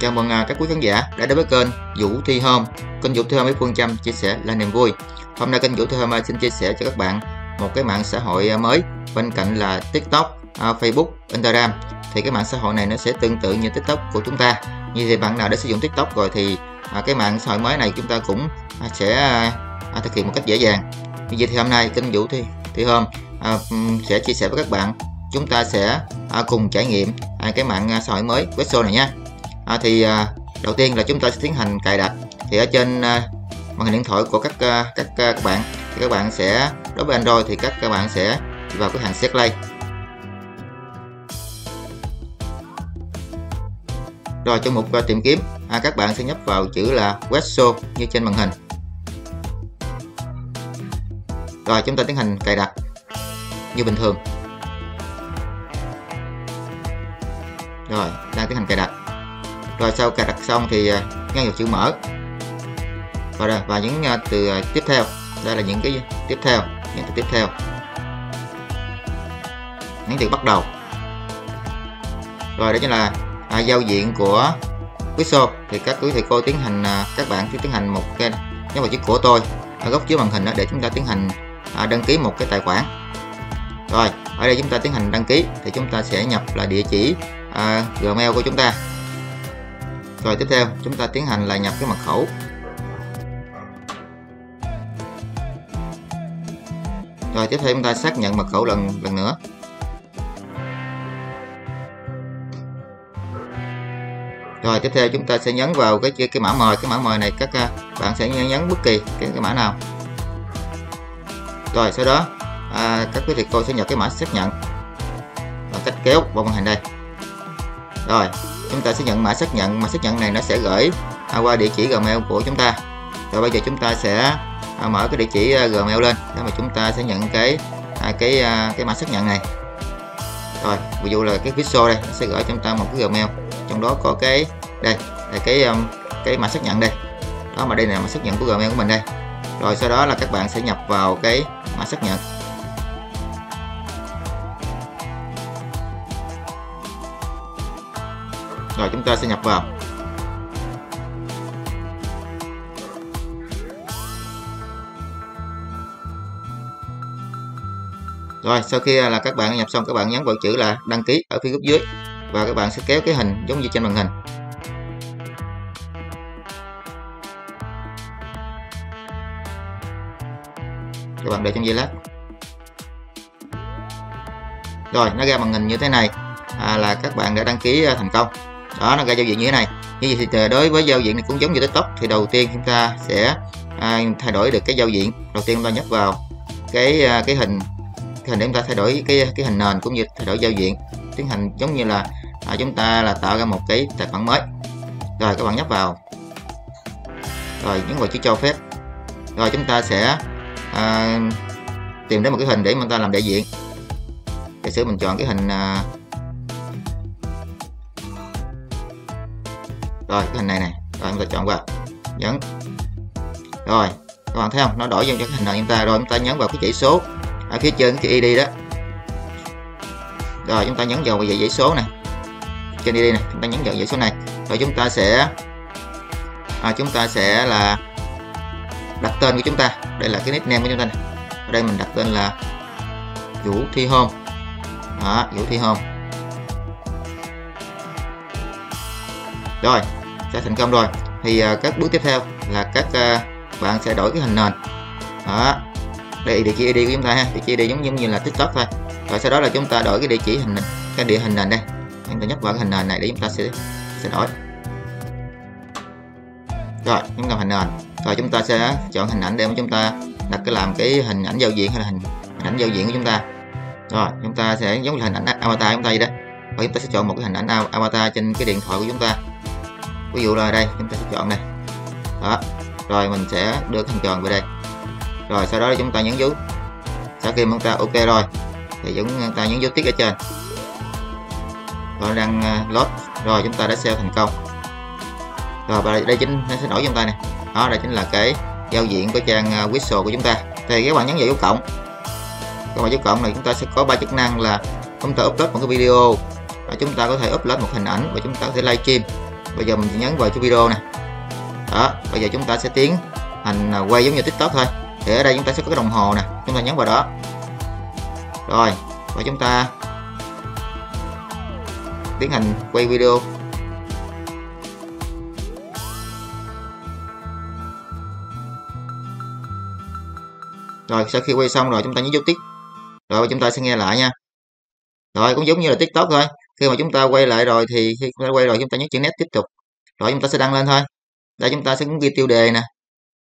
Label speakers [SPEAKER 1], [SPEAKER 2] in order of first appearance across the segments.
[SPEAKER 1] Chào mừng à, các quý khán giả đã đến với kênh Vũ Thi hôm Kênh Vũ Thi hôm với phương châm chia sẻ là niềm vui. Hôm nay kênh Vũ Thi Hôm à, xin chia sẻ cho các bạn một cái mạng xã hội à, mới bên cạnh là TikTok, Facebook, Instagram. Thì cái mạng xã hội này nó sẽ tương tự như TikTok của chúng ta. Như thì bạn nào đã sử dụng TikTok rồi thì cái mạng xã hội mới này chúng ta cũng sẽ thực hiện một cách dễ dàng. Như vậy thì hôm nay kênh Vũ Thi Thi hôm sẽ chia sẻ với các bạn chúng ta sẽ cùng trải nghiệm cái mạng xã hội mới Wesso này nha à, thì à, đầu tiên là chúng ta sẽ tiến hành cài đặt. Thì ở trên à, màn hình điện thoại của các à, các à, các bạn thì các bạn sẽ đối với Android thì các các bạn sẽ vào cái hàng Setlay. Rồi trong mục uh, tìm kiếm à, các bạn sẽ nhấp vào chữ là Wesso như trên màn hình. Rồi chúng ta tiến hành cài đặt như bình thường. Rồi đang tiến hành cài đặt rồi sau cài đặt xong thì à, nhấn vào chữ mở. Và đây, và những từ à, tiếp theo. Đây là những cái tiếp theo những từ tiếp theo. Những từ bắt đầu. Rồi đó chính là à, giao diện của Wixo thì các quý thầy cô tiến hành à, các bạn tiến hành một cái nhấn vào chữ của tôi ở góc dưới màn hình đó để chúng ta tiến hành à, đăng ký một cái tài khoản. Rồi ở đây chúng ta tiến hành đăng ký thì chúng ta sẽ nhập là địa chỉ à, Gmail của chúng ta rồi tiếp theo chúng ta tiến hành là nhập cái mật khẩu. Rồi tiếp theo chúng ta xác nhận mật khẩu lần lần nữa. Rồi tiếp theo chúng ta sẽ nhấn vào cái cái mã mời. Cái mã mời này các à, bạn sẽ nhấn bất kỳ cái, cái mã nào. Rồi sau đó à, các quý thầy cô sẽ nhập cái mã xác nhận và cách kéo vào màn hình đây. Rồi chúng ta sẽ nhận mã xác nhận, mã xác nhận này nó sẽ gửi à, qua địa chỉ gmail của chúng ta. Rồi bây giờ chúng ta sẽ à, mở cái địa chỉ à, gmail lên. Để mà chúng ta sẽ nhận cái cái cái mã xác nhận này. Rồi, ví dụ là cái pixel đây, nó sẽ gửi cho chúng ta một cái gmail. Trong đó có cái, đây là cái um, cái mã xác nhận đây. Đó, mà đây là mã xác nhận của gmail của mình đây. Rồi sau đó là các bạn sẽ nhập vào cái mã xác nhận. Rồi chúng ta sẽ nhập vào. Rồi sau khi à, là các bạn nhập xong các bạn nhấn vào chữ là đăng ký ở phía góc dưới và các bạn sẽ kéo cái hình giống như trên màn hình. Các bạn đợi trong giây lát. Rồi nó ra màn hình như thế này. À, là các bạn đã đăng ký à, thành công đó nó ra giao diện như thế này. Như vậy thì ờ, đối với giao diện này cũng giống như tiktok thì đầu tiên chúng ta sẽ à, thay đổi được cái giao diện. Đầu tiên chúng ta nhấp vào cái à, cái hình cái hình để chúng ta thay đổi cái cái hình nền cũng như thay đổi giao diện. Tiến hành giống như là à, chúng ta là tạo ra một cái tài khoản mới. Rồi các bạn nhấp vào. Rồi nhấn vào chữ cho phép. Rồi chúng ta sẽ à, tìm đến một cái hình để chúng ta làm đại diện. Để sử mình chọn cái hình à, rồi cái hình này này rồi chúng ta chọn vào. Nhấn. Rồi các bạn thấy không? Nó đổi vô cho cái hình này chúng ta rồi chúng ta nhấn vào cái chỉ số. Ở phía trên cái id đó. Rồi chúng ta nhấn vào cái dãy số này. Trên id này chúng ta nhấn vào dãy số này. Rồi chúng ta sẽ à, chúng ta sẽ là đặt tên của chúng ta. Đây là cái nickname của chúng ta này. ở đây mình đặt tên là vũ thi hôm đó vũ thi hôm rồi đã thành công rồi. Thì uh, các bước tiếp theo là các uh, bạn sẽ đổi cái hình nền. Đó. Đây địa chỉ id của chúng ta ha. Địa chỉ id giống giống như là tiktok thôi. Rồi sau đó là chúng ta đổi cái địa chỉ hình cái địa hình nền đây. Chúng ta nhấp vào cái hình nền này để chúng ta sẽ sẽ đổi. Rồi chúng ta hình nền. Rồi chúng ta sẽ chọn hình ảnh để mà chúng ta đặt cái làm cái hình ảnh giao diện hay là hình, hình ảnh giao diện của chúng ta. Rồi chúng ta sẽ giống như hình ảnh avatar chúng ta vậy đó. Và chúng ta sẽ chọn một cái hình ảnh avatar trên cái điện thoại của chúng ta ví dụ là đây chúng ta sẽ chọn này. Đó, rồi mình sẽ đưa cái hình tròn về đây. Rồi, sau đó chúng ta nhấn dấu. Sau khi chúng ta ok rồi, thì chúng ta nhấn dấu tiết ở trên. Rồi đang à, load, rồi chúng ta đã sale thành công. Rồi, và đây chính, nó sẽ nổi trong tay này đó, đây chính là cái giao diện của trang à, whistle của chúng ta. Thì các bạn nhấn vào dấu cộng. Các bạn dấu cộng này, chúng ta sẽ có ba chức năng là, chúng ta upload một cái video, và chúng ta có thể upload một hình ảnh, và chúng ta có thể livestream bây giờ mình nhấn vào cho video nè. Đó, bây giờ chúng ta sẽ tiến hành à, quay giống như tiktok thôi. Thì ở đây chúng ta sẽ có cái đồng hồ nè, chúng ta nhấn vào đó. Rồi, và chúng ta tiến hành quay video. Rồi, sau khi quay xong rồi chúng ta nhấn dấu tích rồi chúng ta sẽ nghe lại nha. Rồi, cũng giống như là tiktok thôi khi mà chúng ta quay lại rồi thì khi chúng ta quay rồi chúng ta nhấn chữ nét tiếp tục. Rồi chúng ta sẽ đăng lên thôi. Đây chúng ta sẽ ghi tiêu đề nè.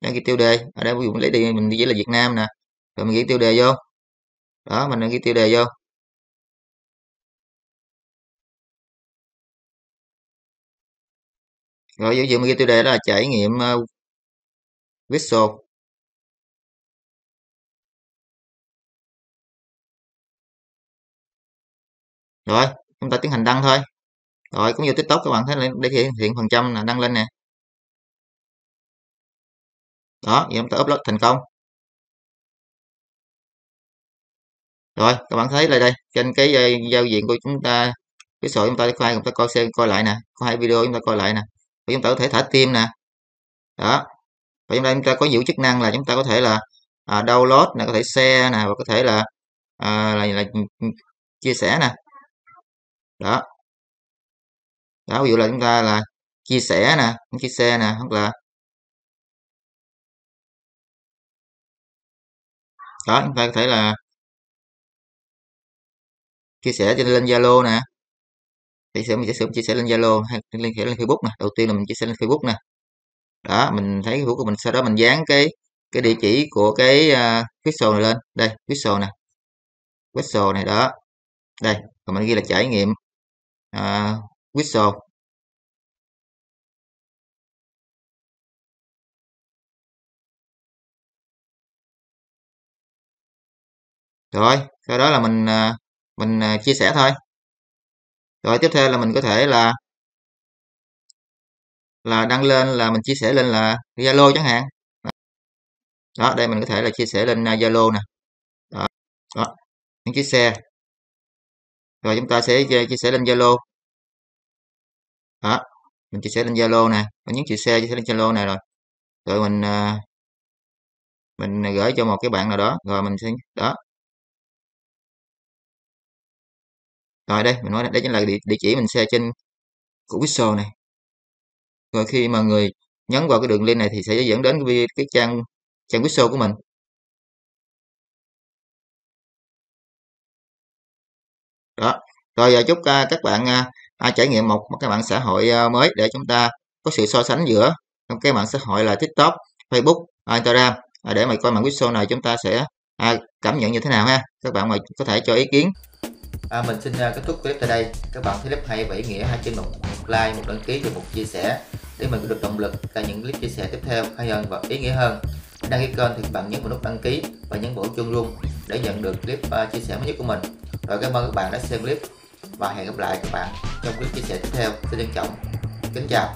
[SPEAKER 1] Đang ghi tiêu đề. Ở đây ví dụ lấy đi mình ghi là Việt Nam nè. Rồi mình ghi tiêu đề vô. Đó mình ghi tiêu đề vô. Rồi ví dụ mình ghi tiêu đề đó là trải nghiệm ờ, uh, visual rồi chúng ta tiến hành đăng thôi. Rồi cũng như tiktok các bạn thấy để hiện hiện phần trăm là đăng lên nè. Đó vậy chúng ta upload thành công. Rồi các bạn thấy là đây trên cái ờ, giao diện của chúng ta cái sổ chúng ta khoai chúng ta coi xem coi lại nè. Có hai video chúng ta coi lại nè. Và chúng ta có thể thả tim nè. Đó. Và chúng ta chúng ta có nhiều chức năng là chúng ta có thể là à, download nè có thể share nè và có thể là à, là, là ừ, ừ, chia sẻ nè đó. Đó ví dụ là chúng ta là chia sẻ nè chia sẻ nè hoặc là đó chúng ta có thể là chia sẻ trên lên Zalo nè. Chia sẻ mình sẽ chia sẻ lên Zalo hay liên hệ lên Facebook nè. Đầu tiên là mình chia sẻ lên Facebook nè. Đó mình thấy cái Facebook của mình sau đó mình dán cái cái địa chỉ của cái à, uh, pixel này lên. Đây pixel nè. Pixel này đó. Đây còn mình ghi là trải nghiệm uh, whistle. Rồi sau đó là mình à, mình à, chia sẻ thôi. Rồi tiếp theo là mình có thể là là đăng lên là mình chia sẻ lên là Zalo chẳng hạn. Đó đây mình có thể là chia sẻ lên Zalo nè. Đó, đó những chiếc xe rồi chúng ta sẽ chia sẻ lên Zalo. Đó mình chia sẻ lên Zalo nè. Mình nhấn chữ xe chia sẻ lên Zalo này rồi. Rồi mình ờ, mình gửi cho một cái bạn nào đó rồi mình sẽ đó. Rồi đây mình nói đây chính là địa, địa chỉ mình share trên của Pixel này. Rồi khi mà người nhấn vào cái đường link này thì sẽ dẫn đến cái, cái trang trang Pixel của mình. Đó. Rồi giờ chúc à, các bạn à, trải nghiệm một, một cái mạng xã hội mới để chúng ta có sự so sánh giữa cái mạng xã hội là TikTok, Facebook, Instagram. Để mà coi mạng Pixel này chúng ta sẽ cảm nhận như thế nào ha? Các bạn mà có thể cho ý kiến.
[SPEAKER 2] À, mình xin kết thúc clip tại đây. Các bạn thấy clip hay và ý nghĩa hãy trên một, một like một đăng ký và một chia sẻ để mình được động lực tại những clip chia sẻ tiếp theo hay hơn và ý nghĩa hơn. Đăng ký kênh thì các bạn nhấn vào nút đăng ký và nhấn vào chuông luôn để nhận được clip uh, chia sẻ mới nhất của mình rồi cảm ơn các bạn đã xem clip. Và hẹn gặp lại các bạn trong clip chia sẻ tiếp theo. Xin trân trọng. Kính chào.